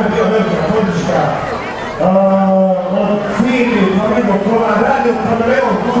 nama je bio velika podrška uh, od svih, pa nego kola radio, pa tu